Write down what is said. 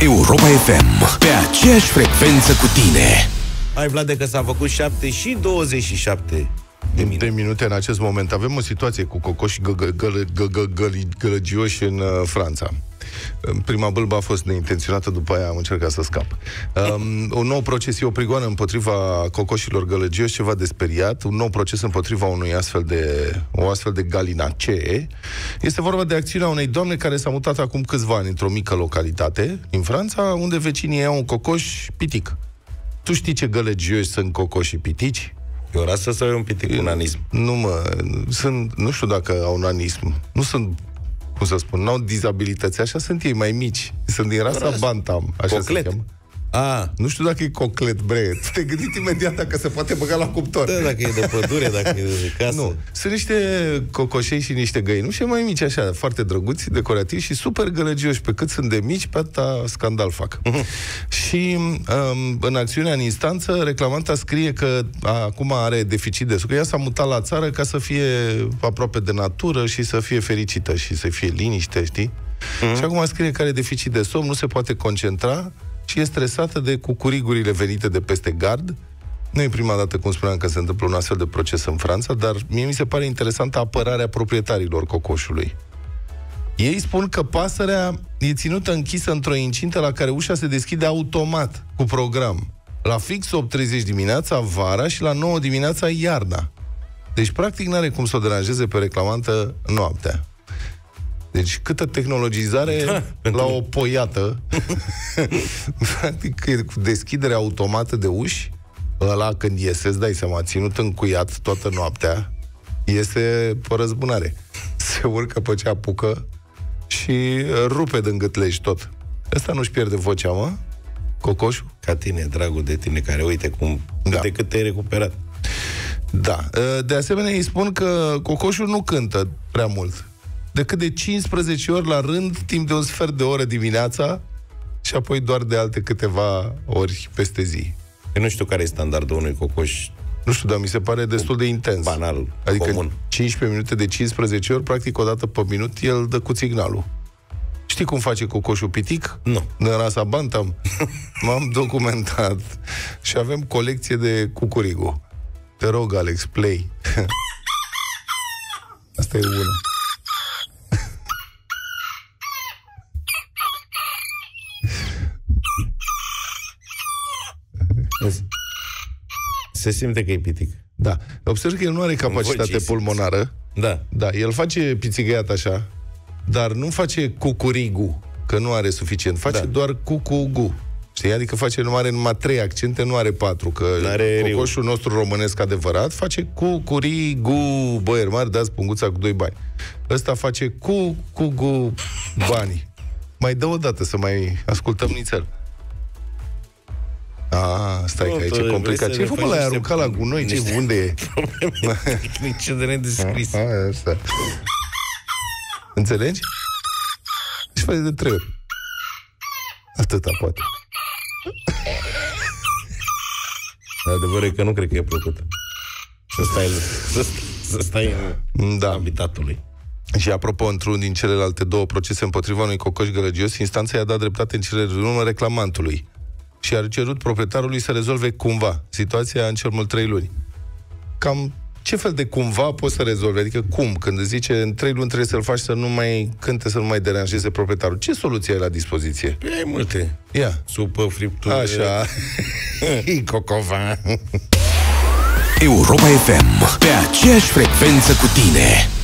Europa FM, pe aceeași frecvență cu tine. Hai, Vlade, că s-a făcut 7 și 27 de minute. de minute în acest moment. Avem o situație cu cocoși gă- gă- gălă- gă- gă- găli- gălăgioși în uh, Franța. Prima bâlbă a fost neintenționată, după aia am încercat să scap. Um, un nou proces e o prigoană împotriva cocoșilor gălăgioși, ceva de speriat, un nou proces împotriva unui astfel de, o astfel de galinacee. Este vorba de acțiunea unei doamne care s-a mutat acum câțiva ani într-o mică localitate din Franța, unde vecinii au un cocoș pitic. Tu știi ce gălăgioși sunt cocoșii pitici? E o rasă sau e un pitic cu nanism? Nu mă, sunt, nu știu dacă au nanism. Nu sunt, cum să spun, n-au dizabilități, așa sunt ei mai mici. Sunt din rasa Rasă. Bantam, așa Coclet. se cheamă. A, Nu știu dacă e coclet, bre. Tu te-ai gândit imediat dacă se poate băga la cuptor. da, dacă e de pădure, dacă e de casă. Nu. Sunt niște cocoșei și niște găinuși mai mici, așa, foarte drăguți, decorativi și super gălăgioși. Pe cât sunt de mici, pe atâta scandal fac. și um, în acțiunea în instanță, reclamanta scrie că a, acum are deficit de sucru. Ea s-a mutat la țară ca să fie aproape de natură și să fie fericită și să fie liniște, știi? Și acum scrie că are deficit de somn, nu se poate concentra și e stresată de cucurigurile venite de peste gard, nu e prima dată, cum spuneam, că se întâmplă un astfel de proces în Franța, dar mie mi se pare interesantă apărarea proprietarilor cocoșului. Ei spun că pasărea e ținută închisă într-o incintă la care ușa se deschide automat, cu program. La fix 8.30 dimineața, vara și la 9 dimineața, iarna. Deci, practic, n-are cum să o deranjeze pe reclamantă noaptea. Deci, câtă tehnologizare Da, la pentru- o poiată. practic, e cu deschidere automată de uși, ăla când iese, îți dai seama, ținut încuiat toată noaptea, iese pe răzbunare. Se urcă pe ce apucă și rupe din gâtlești tot. Ăsta nu-și pierde vocea, mă? Cocoșul? Ca tine, dragul de tine, care uite cum, Da. da. de cât te-ai recuperat. Da. De asemenea, îi spun că cocoșul nu cântă prea mult. Decât de 15 ori la rând, timp de un sfert de oră dimineața și apoi doar de alte câteva ori peste zi. Eu nu știu care e standardul unui cocoș Nu știu, dar mi se pare destul de intens. banal, Adică comun. 15 minute de 15 ori, practic o dată pe minut, el dă cu signalul. Știi cum face cocoșul pitic? Nu. În rasa Bantam. M-am documentat și avem colecție de cucurigu. Te rog, Alex, play. Asta e una. Se simte că e pitic. Da. Observ că el nu are capacitate vocii pulmonară. Da. Da, el face pițigăiat așa, dar nu face cucurigu, că nu are suficient. Face Da. doar cucugu. Știi? Adică face numai, are numai trei accente, nu are patru. Că N-are riu. cocoșul nostru românesc adevărat face cucurigu. Băi, mari, dați punguța cu doi bani. Ăsta face cu cugu bani. Mai dă o dată să mai ascultăm nițel. A, stai Nu, că aici tu e vrei complicat. să Ce ne fă, mă, faci l-ai niște- aruncat la gunoi? Ce, niște- unde e? Probleme tehnice de nedescris. Aia, asta. Înțelegi? Și face de trei ori. Atâta poate. Adevărul e că nu cred că e plăcută. Să stai, să, să stai în Da. habitatul lui. Și apropo, într-unul din celelalte două procese împotriva unui cocoș gălăgios, instanța i-a dat dreptate în cele din urmă reclamantului și a cerut proprietarului să rezolve cumva situația în cel mult trei luni. Cam ce fel de cumva poți să rezolvi? Adică cum? Când îți zice în trei luni trebuie să-l faci să nu mai cânte, să nu mai deranjeze proprietarul. Ce soluție ai la dispoziție? Păi ai multe. Ia. Supă, friptură. Așa. Cocova. Europa FM, pe aceeași frecvență cu tine.